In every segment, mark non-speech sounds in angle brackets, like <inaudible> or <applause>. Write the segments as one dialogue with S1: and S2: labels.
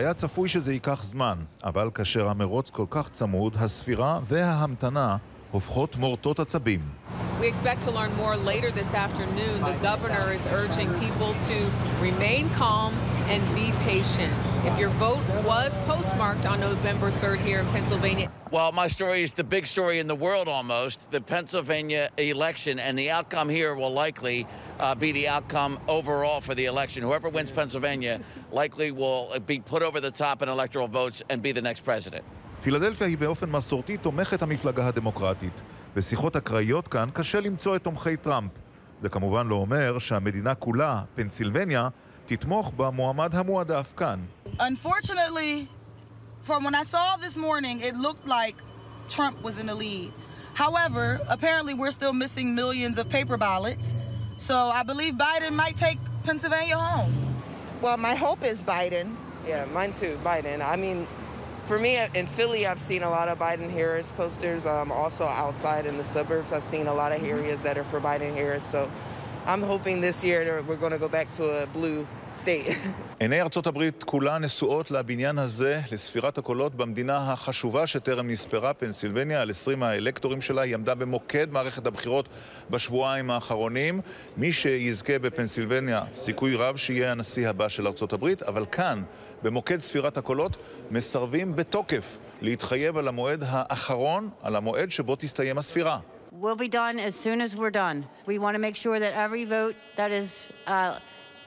S1: היה צפוי שזה ייקח זמן, אבל כאשר המרוץ כל כך צמוד, הספירה וההמתנה הופכות מורטות עצבים.
S2: To... and be patient. If your vote was postmarked on November 3rd here in Pennsylvania,
S3: Well, my story is the big story in the world almost the Pennsylvania election, and the outcome here will likely uh, be the outcome overall for the election. Whoever wins Pennsylvania likely will be put over the top in electoral votes and be the next president.
S1: פילדלפיה היא באופן מסורתי תומכת המפלגה הדמוקרטית. בשיחות אקראיות כאן קשה למצוא את תומכי טראמפ. זה כמובן לא אומר שהמדינה כולה, פנסילבניה, תתמוך במועמד המועדף כאן.
S4: Unfortunately, from when I saw this morning, it looked like Trump was in the lead. However, apparently we're still missing millions of paper ballots. So I believe Biden might take Pennsylvania home.
S5: Well, my hope is Biden. Yeah, mine too, Biden. I mean, for me in Philly, I've seen a lot of Biden Harris posters. Um, also outside in the suburbs, I've seen a lot of areas that are for Biden Harris. So I'm hoping this year we're going to go back to a blue state. <laughs>
S1: עיני ארצות הברית כולה נשואות לבניין הזה, לספירת הקולות במדינה החשובה שטרם נספרה, פנסילבניה, על 20 האלקטורים שלה. היא עמדה במוקד מערכת הבחירות בשבועיים האחרונים. מי שיזכה בפנסילבניה, סיכוי רב שיהיה הנשיא הבא של ארצות הברית, אבל כאן, במוקד ספירת הקולות, מסרבים בתוקף להתחייב על המועד האחרון, על המועד שבו תסתיים הספירה.
S6: We'll be done as soon as we're done. We want to make sure that every vote that is uh,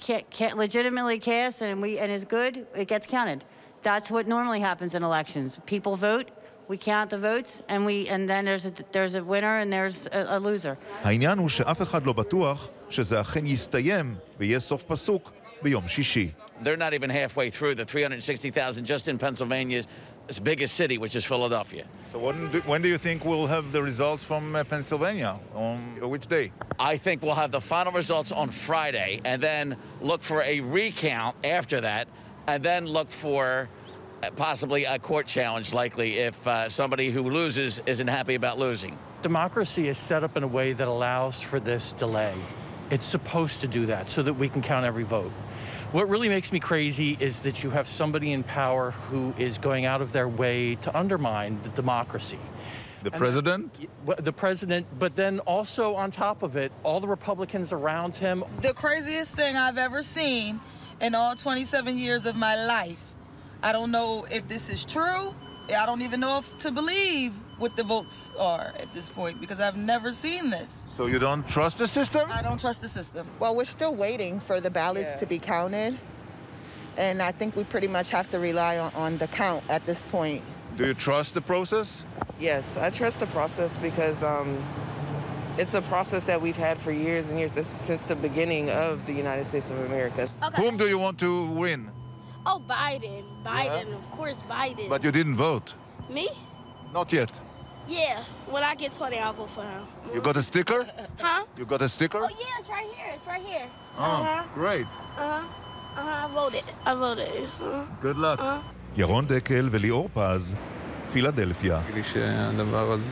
S6: ca- ca- legitimately cast and, we, and is good, it gets counted. That's what normally happens in elections. People vote, we count the votes, and, we, and then there's a, there's a winner and there's a, a loser.
S1: העניין הוא שאף אחד לא בטוח שזה אכן יסתיים ויהיה סוף פסוק ביום שישי.
S3: They're not even halfway through the 360,000 just in Pennsylvania's biggest city, which is Philadelphia.
S1: So when do, when do you think we'll have the results from uh, Pennsylvania? On which day?
S3: I think we'll have the final results on Friday and then look for a recount after that and then look for uh, possibly a court challenge, likely, if uh, somebody who loses isn't happy about losing.
S7: Democracy is set up in a way that allows for this delay. It's supposed to do that so that we can count every vote. What really makes me crazy is that you have somebody in power who is going out of their way to undermine the democracy.
S1: The
S7: And
S1: president?
S7: that- the president, but then also on top of it, all the Republicans around him.
S4: The craziest thing I've ever seen in all 27 years of my life. I don't know if this is true. I don't even know if to believe what the votes are at this point because I've never seen this.
S1: So you don't trust the system?
S4: I don't trust the system.
S5: well, we're still waiting for the ballots
S4: Yeah.
S5: to be counted. And I think we pretty much have to rely on, on the count at this point.
S1: Do you trust the process?
S5: Yes, I trust the process because um, it's a process that we've had for years and years, since the beginning of the United States of America.
S8: Okay.
S1: Whom do you want to win?
S8: Oh, Biden. Biden, of course, Biden.
S1: But you didn't vote.
S8: Me?
S1: Not yet.
S8: Yeah. When I get 20, I'll vote for him.
S1: You got a sticker?
S8: Huh?
S1: You got a sticker?
S8: Oh, yeah, it's right here. It's right here.
S1: Oh,
S8: Uh-huh.
S1: great.
S8: Uh-huh. Uh-huh. I voted. I voted. Uh-huh.
S1: Good luck. ירון דקל וליאור פז, פילדלפיה.
S9: לי שהדבר הזה